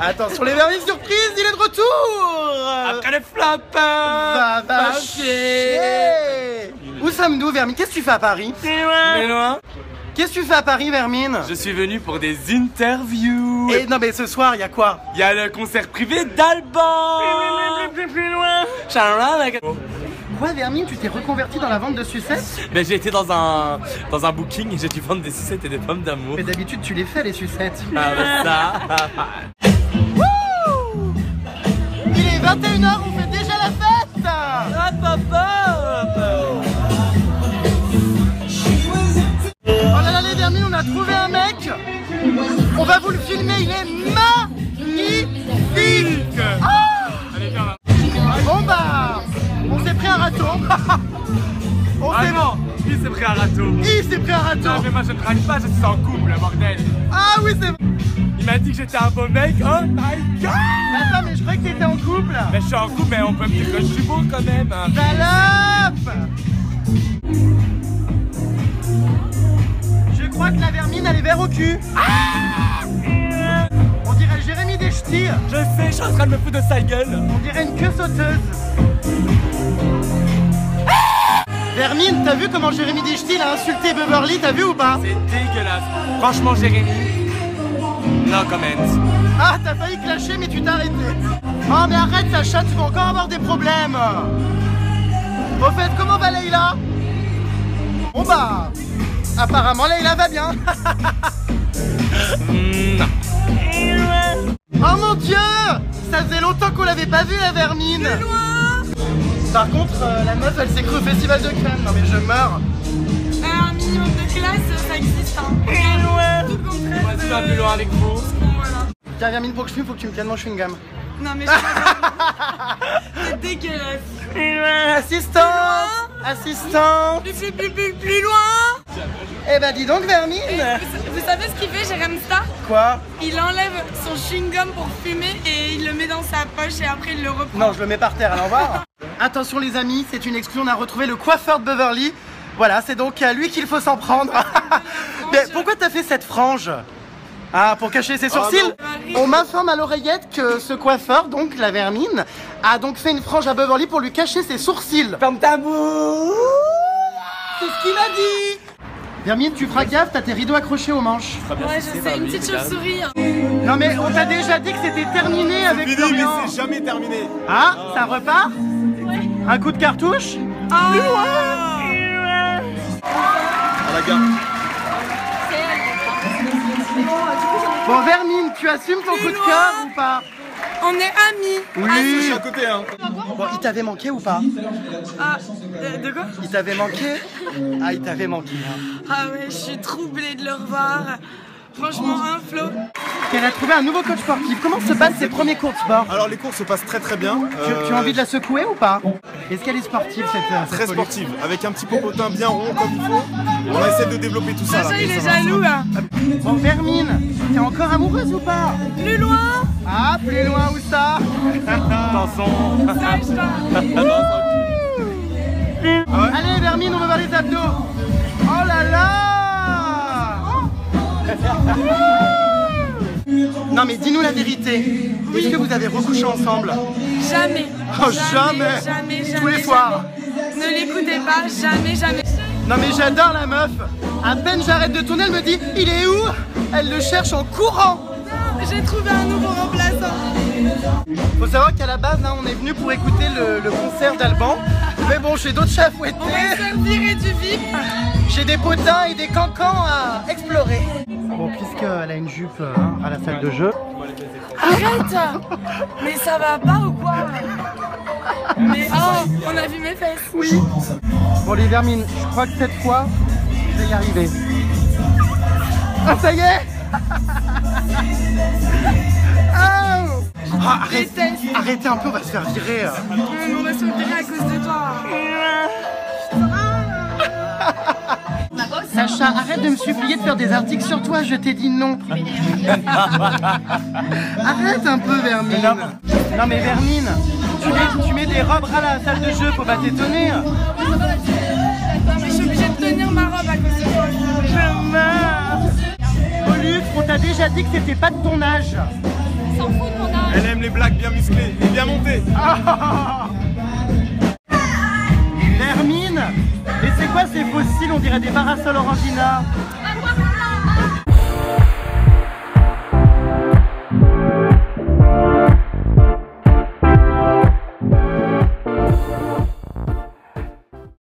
Attention les vermines surprises, il est de retour Après les flops Va, va chier. Où sommes-nous Vermine? Qu'est-ce que tu fais à Paris? Mais loin. Qu'est-ce que tu fais à Paris Vermine? Je suis venu pour des interviews. Et non mais ce soir, il y a quoi? Il y a le concert privé d'Alban. Plus, plus loin. Quoi Vermine, tu t'es reconverti dans la vente de sucettes? Mais j'ai été dans un, dans un booking et j'ai dû vendre des sucettes et des pommes d'amour. Mais d'habitude tu les fais les sucettes. Ah bah ça 21h, on fait déjà la fête. Ah papa Non mais moi je ne drague pas, je suis en couple, bordel. Ah oui c'est... Il m'a dit que j'étais un beau mec, oh my god. Attends mais je croyais que t'étais en couple. Mais je suis en couple, mais on peut me dire que je suis beau quand même. Salope. Je crois que la vermine elle est vert au cul. On dirait Jérémy Deschty Je sais, je suis en train de me foutre de sa gueule. On dirait une queue sauteuse. Vermine, t'as vu comment Jérémy Deschty a insulté Beverly, t'as vu ou pas C'est dégueulasse. Franchement Jérémy, no comment Ah, t'as failli clasher mais tu t'es arrêté. Oh mais arrête Sacha, tu vas encore avoir des problèmes. Au fait, comment va Leïla? Bon bah, apparemment Leïla va bien. Non. Oh mon dieu! Ça faisait longtemps qu'on l'avait pas vue la vermine Par contre, euh, la meuf elle s'est crue au festival de Cannes. Non mais je meurs. Un minimum de classe, ça existe. Hein. Tout le contraire. Moi je suis un peu loin avec vous Voilà. Tiens Vermine, pour que je fume, faut que tu me tiennes mon chewing-gum. Non mais je suis pas C'est dégueulasse. Assistante Assistante Plus, plus, plus, plus, plus loin. Eh ben dis donc Vermine Vous, vous savez ce qu'il fait, Jérém Star Quoi? Il enlève son chewing-gum pour fumer et il le met dans sa poche et après il le reprend. Non, je le mets par terre, allons voir. Attention les amis, c'est une exclue, on a retrouvé le coiffeur de Beverly. Voilà, c'est donc à lui qu'il faut s'en prendre. Mais pourquoi t'as fait cette frange Ah, pour cacher ses sourcils On m'informe à l'oreillette que ce coiffeur, donc la vermine, a donc fait une frange à Beverly pour lui cacher ses sourcils. Ferme ta bouche C'est ce qu'il a dit Vermine, tu feras gaffe, t'as tes rideaux accrochés aux manches. Ouais, je sais, une petite chauve-souris. hein. Non mais on t'a déjà dit que c'était terminé avec Fini, mais Florian. c'est jamais terminé. Ah, ça repart Un coup de cartouche Ah, À la gare. Bon Vermine, tu assumes ton coup de cœur ou pas? On est amis. Je suis à côté, hein. Bon, il t'avait manqué ou pas? Ah, de, de quoi? Il t'avait manqué? Ah, il t'avait manqué. hein. Ah ouais, je suis troublée de le revoir. Franchement, un flot. Elle a trouvé un nouveau coach sportif. Comment se passent ses premiers cours de sport Alors les cours se passent très très bien. tu, Euh, tu as envie de la secouer ou pas Est-ce qu'elle est sportive cette, euh, cette Très sportive, avec un petit popotin bien rond comme il faut. On essaie de développer tout ça. là, Sacha, il est jaloux. hein. Bon Vermine, t'es encore amoureuse ou pas Plus loin Ah, plus loin où ça Attention Allez Vermine, on va voir les abdos Oh là là mais dis-nous la vérité. Est-ce que vous avez recouché ensemble Jamais. Oh, jamais. Jamais, jamais. Tous les jamais. soirs. Ne l'écoutez pas, jamais, jamais. Non mais j'adore la meuf À peine j'arrête de tourner, elle me dit Il est où? Elle le cherche en courant J'ai trouvé un nouveau remplaçant. Faut savoir qu'à la base, là, on est venu pour écouter le, le concert d'Alban. Mais bon, j'ai d'autres chats à fouetter. On va se virer du vip. J'ai des potins et des cancans à explorer. Bon, puisqu'elle a une jupe euh, hein, à la salle de jeu. Arrête Mais ça va pas ou quoi? Mais oh, on a vu mes fesses. Oui. Bon, les vermines, je crois que cette fois, je vais y arriver. Ah, ça y est Ah, Ah, arrête-. Arrêtez un peu, on va se faire virer. euh. On va se faire virer à cause de toi. Sacha, arrête de me supplier de faire des articles sur toi, je t'ai dit non. arrête un peu, Vermine. Non, mais Vermine, tu mets, tu mets des robes à la salle de jeu, faut pas t'étonner. Mais je suis obligée de tenir ma robe à cause de toi. Je meurs. Pollux, on t'a déjà dit que c'était pas de ton âge. Elle s'en fout de mon âge. Elle aime les blagues bien musclées et bien montées. Hermine Et c'est quoi ces fossiles On dirait des parasols orangina.